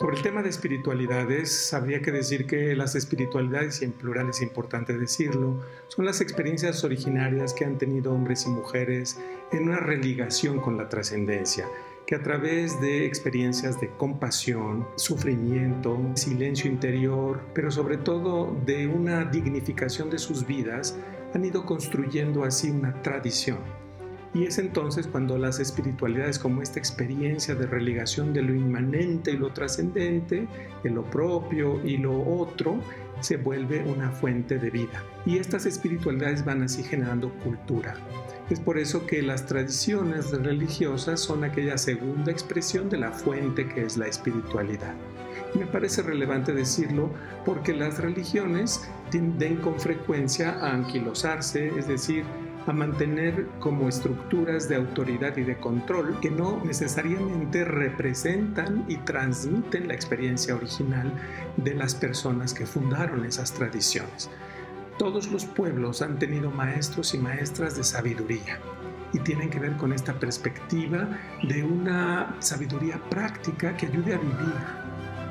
Sobre el tema de espiritualidades, habría que decir que las espiritualidades, y en plural es importante decirlo, son las experiencias originarias que han tenido hombres y mujeres en una religación con la trascendencia, que a través de experiencias de compasión, sufrimiento, silencio interior, pero sobre todo de una dignificación de sus vidas, han ido construyendo así una tradición y es entonces cuando las espiritualidades como esta experiencia de religación de lo inmanente y lo trascendente, de lo propio y lo otro, se vuelve una fuente de vida. Y estas espiritualidades van así generando cultura. Es por eso que las tradiciones religiosas son aquella segunda expresión de la fuente que es la espiritualidad. me parece relevante decirlo porque las religiones tienden con frecuencia a anquilosarse, es decir, a mantener como estructuras de autoridad y de control que no necesariamente representan y transmiten la experiencia original de las personas que fundaron esas tradiciones. Todos los pueblos han tenido maestros y maestras de sabiduría y tienen que ver con esta perspectiva de una sabiduría práctica que ayude a vivir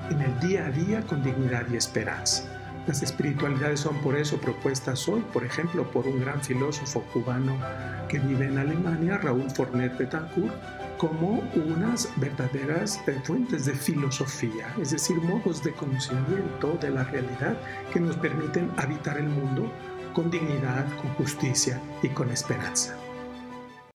en el día a día con dignidad y esperanza. Las espiritualidades son por eso propuestas hoy, por ejemplo, por un gran filósofo cubano que vive en Alemania, Raúl Fornet Betancourt, como unas verdaderas eh, fuentes de filosofía, es decir, modos de conocimiento de la realidad que nos permiten habitar el mundo con dignidad, con justicia y con esperanza.